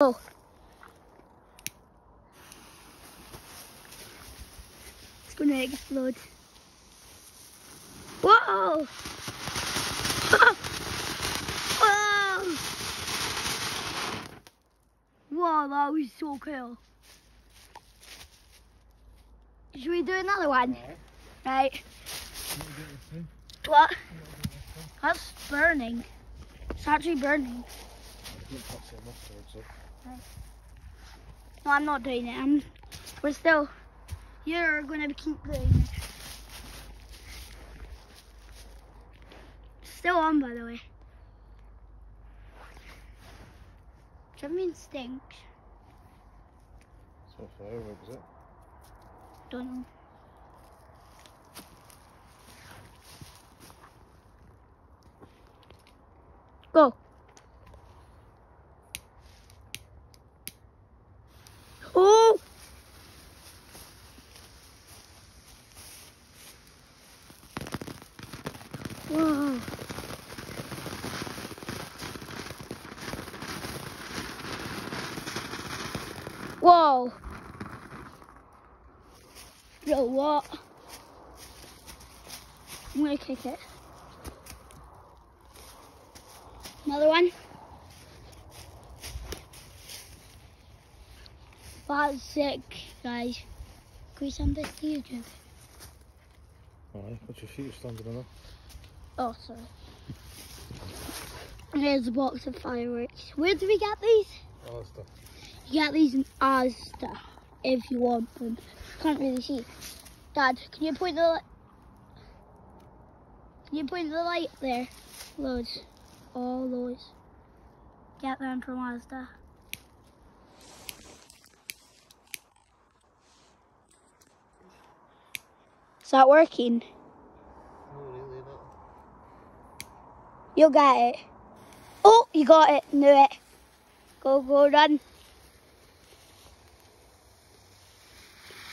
Oh. It's gonna explode. Whoa! Whoa! Whoa, that was so cool. Should we do another one? Right. What? That's burning. It's actually burning. No, I'm not doing it. I'm. We're still. You're gonna keep doing it. Still on, by the way. Something stinks. It's not fireworks, is it? Don't know. Go. Oh! Whoa. Whoa. Yo, what? I'm gonna kick it. Another one. That's sick, guys. Can we send this to YouTube? Aye, what's your feet standing on? Oh, sorry. Here's a box of fireworks. Where do we get these? Stuff. You get these in Asda if you want them. Can't really see. Dad, can you point the light? Can you point the light there? Loads. All those. Get them from Asda. Is that working? No, really not. You'll get it. Oh, you got it. Knew it. Go, go, run.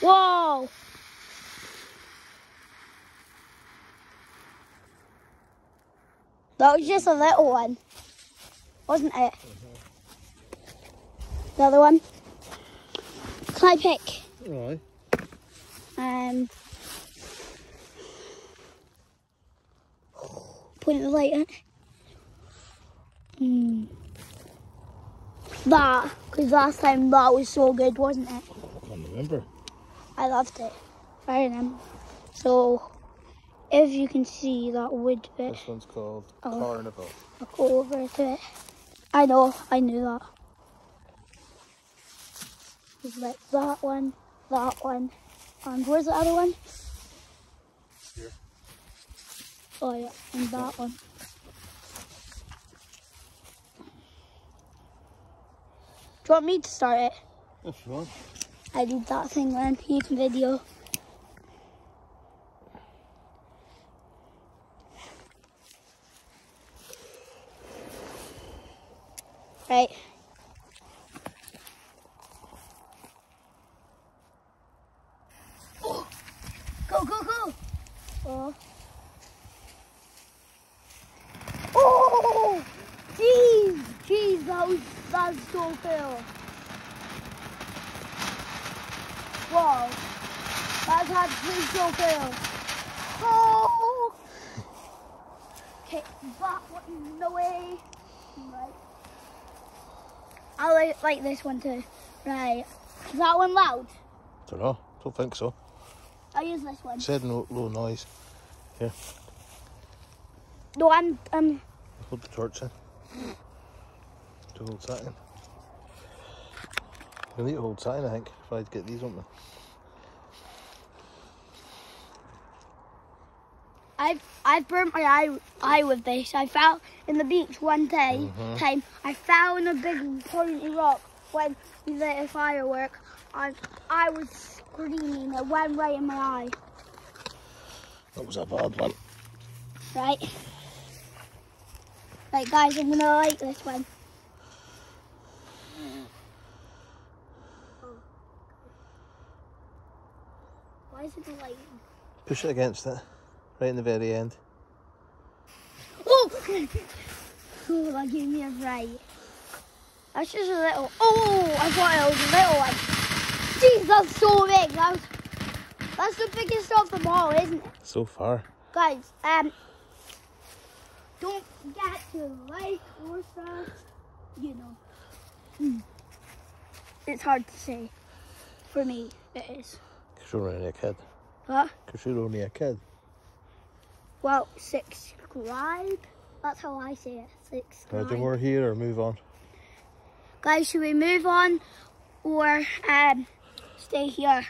Whoa. That was just a little one, wasn't it? The other one. Can I pick? Right. Um, point the light at. Mm. That, because last time that was so good, wasn't it? I can't remember. I loved it. I remember. So, if you can see that wood bit, This one's called Oh. Carnival. I'll go over to it. I know, I knew that. Like that one, that one, and where's the other one? Here. Oh yeah, and that one. Do you want me to start it? If you want. I did that thing then. You can video. Right. Oh. Go, go, go. Oh. Oh! Jeez! Jeez, that was, that's so cool. Whoa. That's actually so cool. Oh! Okay, that one, no way. Right. I like, like this one too. Right. Is that one loud? Don't know. Don't think so. I'll use this one. Said no low noise. Yeah. No, I'm, um, hold the torch in. To hold that in. You need to hold that in, I think, if I'd get these on me. I've I've burnt my eye eye with this. I fell in the beach one day Mhm. time. I fell in a big pointy rock when we lit a firework. And I was screaming. It went right in my eye. That was a bad one. Right. Right, guys, I'm gonna light this one. Why is it not lighting? Push it against it, right in the very end. Oh! oh, that gave me a fright. That's just a little. Oh, I thought it was a little one. Jeez, that's so big. That was, that's the biggest of them all, isn't it? So far. Guys, um, don't forget to like or sub. You know. Hmm. It's hard to say. For me, it is. Because you're only a kid. What? Because you're only a kid. Well, subscribe. That's how I say it. Subscribe. do more here or move on? Guys, should we move on or um, stay here?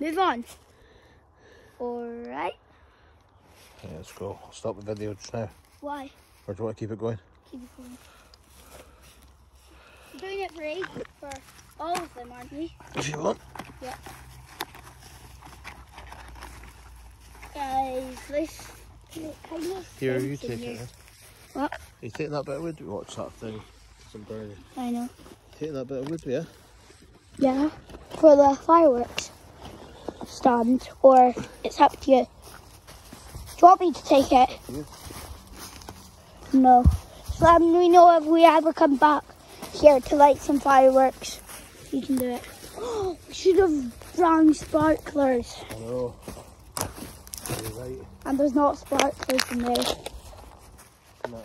Move on. Alright. Yeah, let's go. I'll stop the video just now. Why? Or do you want to keep it going? Keep it going. We're doing it for eight for all of them, aren't we? If you want. Guys, kind Here, you take it. What? You take that bit of wood? Watch that thing. Some burning. I know. Take that bit of wood, yeah? Yeah, for the fireworks stand, or it's up to you. Do you want me to take it? Yeah. No. So let me know if we ever come back here to light some fireworks. You can do it. we should have brown sparklers. I know. Right. And there's not sparklers in there. No.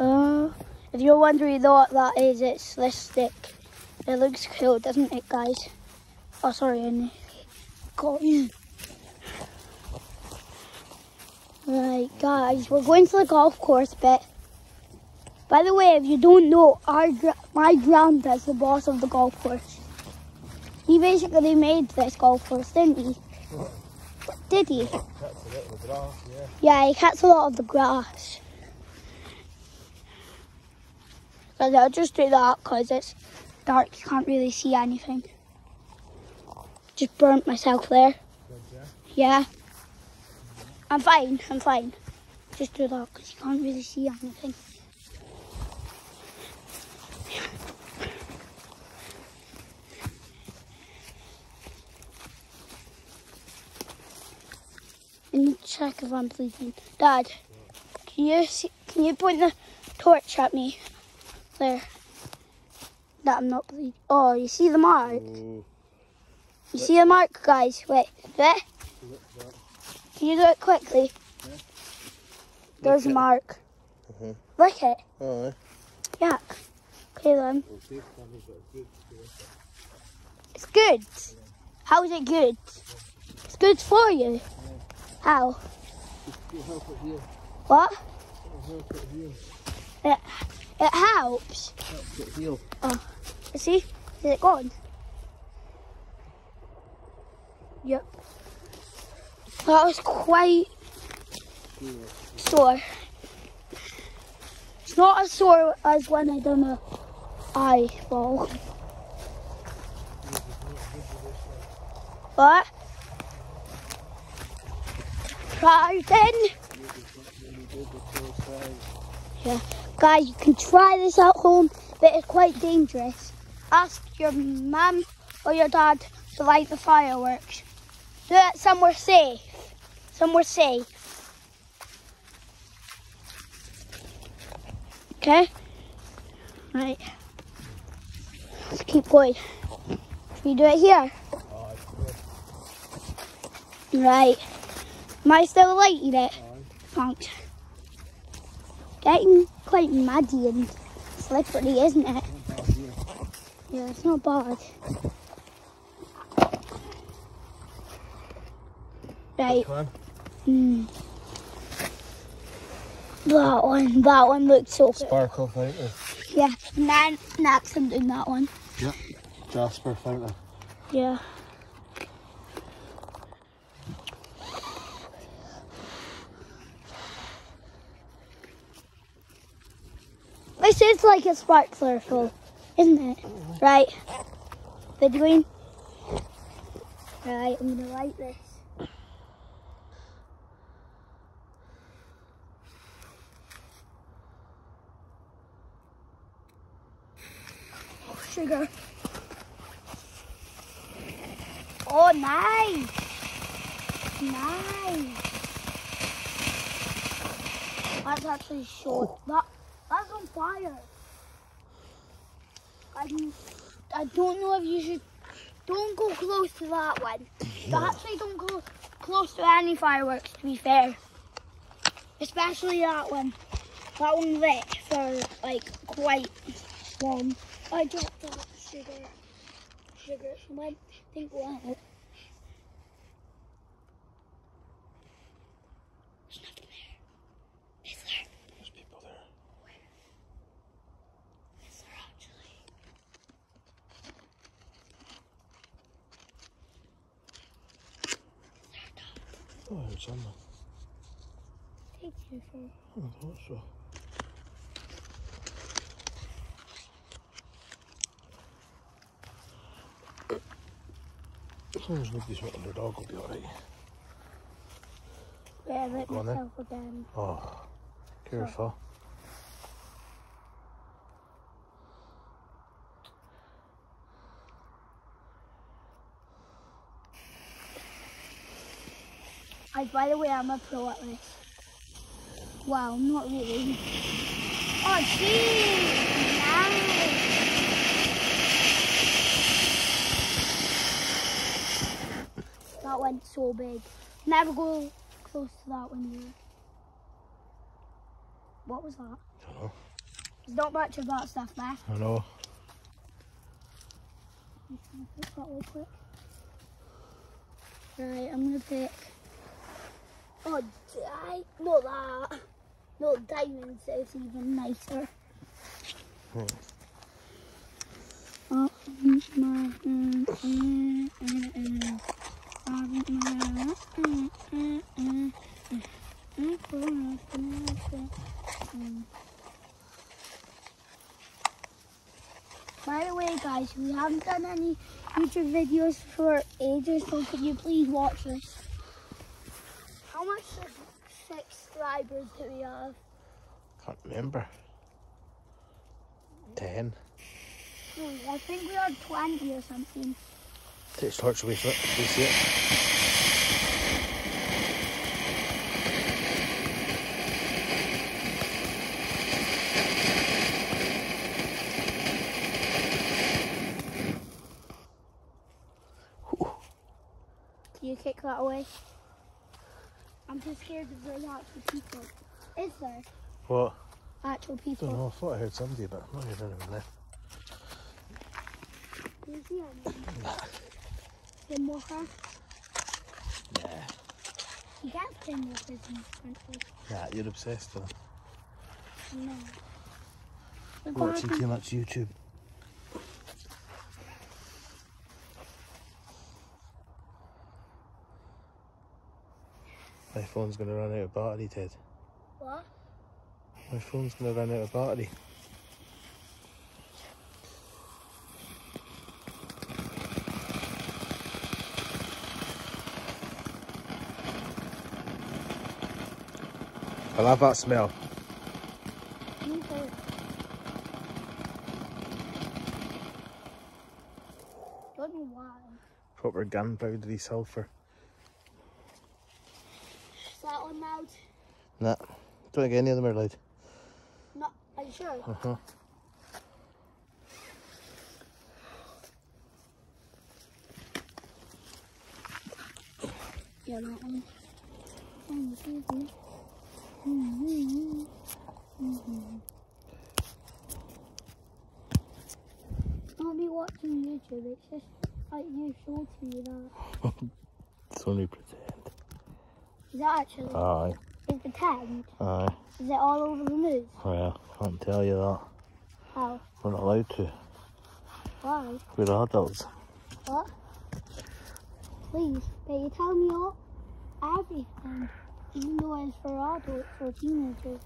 Uh, if you're wondering what that is, it's this stick. It looks cool, doesn't it, guys? Oh, sorry, and got you. Right, guys, we're going to the golf course bit. By the way, if you don't know, our my granddad's the boss of the golf course. He basically made this golf course, didn't he? Did he? That's a bit of the grass, yeah. Yeah, he cuts a lot of the grass. So I'll just do that because it's dark, you can't really see anything. Just burnt myself there. Yeah. I'm fine, I'm fine. Just do that because you can't really see anything. I need to check if I'm bleeding. Dad, can you see, can you point the torch at me? There. That I'm not bleeding. Oh, you see the mark? Oh, You see the mark, guys? Wait, there. Can you do it quickly? There's a it. mark. Mhm. Look it. oh, Yeah. Okay then. We'll see if cameras are good. It's good. How is it good? It's good for you. How? It'll help it. What? It'll help it here. It, it helps. Helps it heal. See? Is it gone? Yep. That was quite sore. It's not as sore as when I done a eyeball. What? Try then. Yeah. Guys, you can try this at home, but it's quite dangerous. Ask your mum or your dad to light the fireworks. Do it somewhere safe. Somewhere safe. Okay? Right. Let's keep going. Should we do it here? Right. I still lighting it? Thanks. Getting quite muddy and slippery, isn't it? Yeah, it's not bad. Right. One. Hmm. That one, that one looks so good. Sparkle fountain. Yeah, then next I'm doing that one. Yeah. Jasper fountain. Yeah. Is like a sparkler full, isn't it? Right. Between. Right, I'm gonna light this. Oh, sugar. Oh, nice. Nice. That's actually short. That on fire. I don't- I don't know if you should. Don't go close to that one. But actually, don't go close to any fireworks. To be fair, especially that one. That one lit for like quite long. I dropped that sugar. Sugar. She might think well. There's nothing there. Is there? There's people there. Is there actually? Oh, there's someone. Take you for. I thought so. As long as nobody's with their dog, will be alright. Yeah, let Go on then. myself again. Oh, careful. I, by the way, I'm a pro at this. Wow, not really. Oh, jeez! Nice. That went so big. Never go close to that one either. What was that? I don't know. There's not much of that stuff left. I know. Fix that real quick. Right, I'm gonna pick. Oh, I not that. No, diamonds is even nicer. Hmm. Oh, mm, mm, mm, mm, mm, mm. Um, mm, mm, mm, mm, mm. Mm, mm, mm, mm. By the way, guys, we haven't done any YouTube videos for ages, so could you please watch this? How much subscribers do we have? Can't remember. Ten. I think we had 20 or something. Take torch away from it. Do you see it? Do you kick that away? I'm too scared if there's actual people. Is there What? actual I don't people? know. I thought I heard somebody, but I'm not hearing anyone there. You see anyone? Yeah. You get skinwalkers in this country. Nah, you're obsessed with them. No. Watching too much YouTube. My phone's gonna run out of battery, Ted. What? My phone's gonna run out of battery. I love that smell. Don't know why. Proper gunpowdery sulphur. That one loud? Nah, don't think any of them are loud. No, are you sure? Uh huh. Yeah, that one. Mhm. Mhm. Mhm. Don't be watching YouTube, it's just like you showed me that. It's only pretend. Is that actually, Aye, is the tent, aye. is it all over the news? Well, can't tell you that. How? We're not allowed to. Why? We're adults. What? Please, but you tell me all, everything, even though it's for adults or teenagers.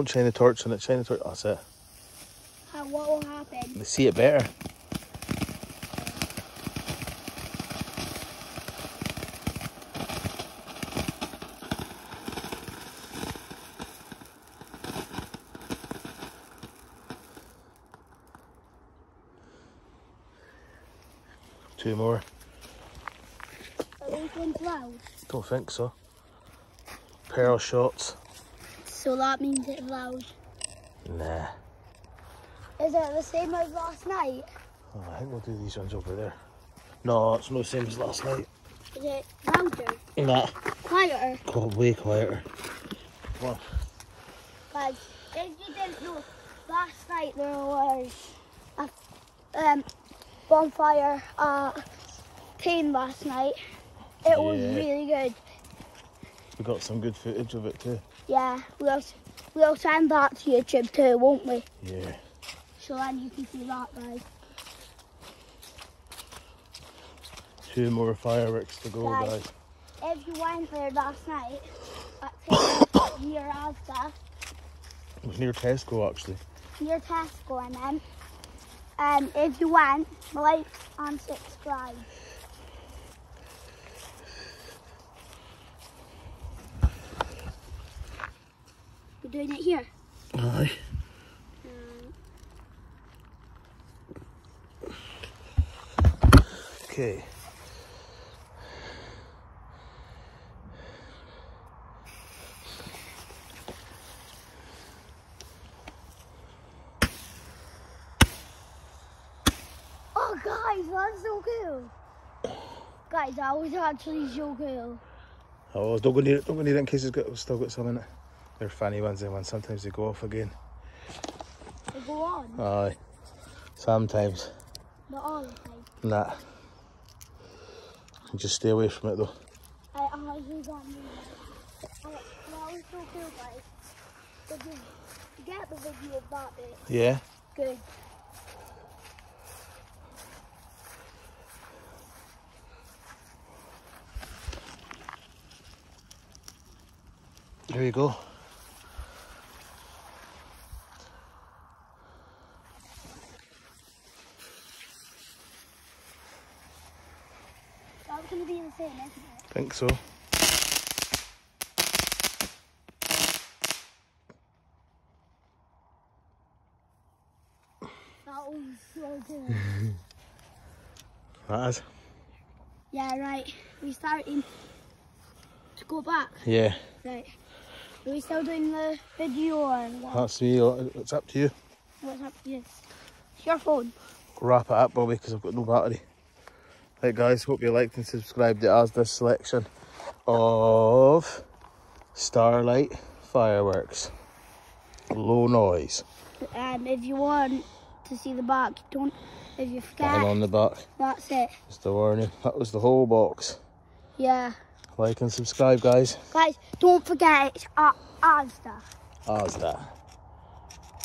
Don't shine the torch on it, shine the torch. That's it. What will happen? They see it better. Two more. Don't think so. Pearl shots. So that means it's loud. Nah. Is it the same as last night? Oh, I think we'll do these ones over there. No, it's no same as last night. Is it louder? Nah. Quieter? Qu- Way quieter. Come on. Guys, if you didn't know, last night there was a um, bonfire at Tane last night. It was really good. We got some good footage of it too. Yeah, we'll, we'll send that to YouTube too, won't we? Yeah. So then you can see that, guys. Two more fireworks to go, Guys. guys. If you went there last night at near Asda, It was near Tesco actually. near Tesco and then, um, if you went, like and subscribe. We're doing it here. Aye. Okay. Oh, guys, that's so cool. Guys, that was actually so cool. Oh, don't go near it. Don't go near it in case it's got still got some in it. They're funny ones. Them ones. Sometimes they go off again. They go on, Aye. Sometimes. not all the time. Nah. Just stay away from it though. I honestly got me. I, that was so cool, guys. Did you, you get the video of that bit? Yeah. Good. There you go. That's gonna be the same, isn't it? Think so. That was so cool. That is. yeah, right. We starting to go back. Yeah. Right. Are we still doing the video or what? That's me. It's up to you. What's up to you? It's your phone. Wrap it up, Bobby, because I've got no battery. Right, guys. Hope you liked and subscribed to Asda's selection of Starlight fireworks. Low noise. And if you want to see the back, don't. If you forget, on the back. that's it. Just a warning. That was the whole box. Yeah. Like and subscribe, guys. Guys, don't forget it's Asda. Asda.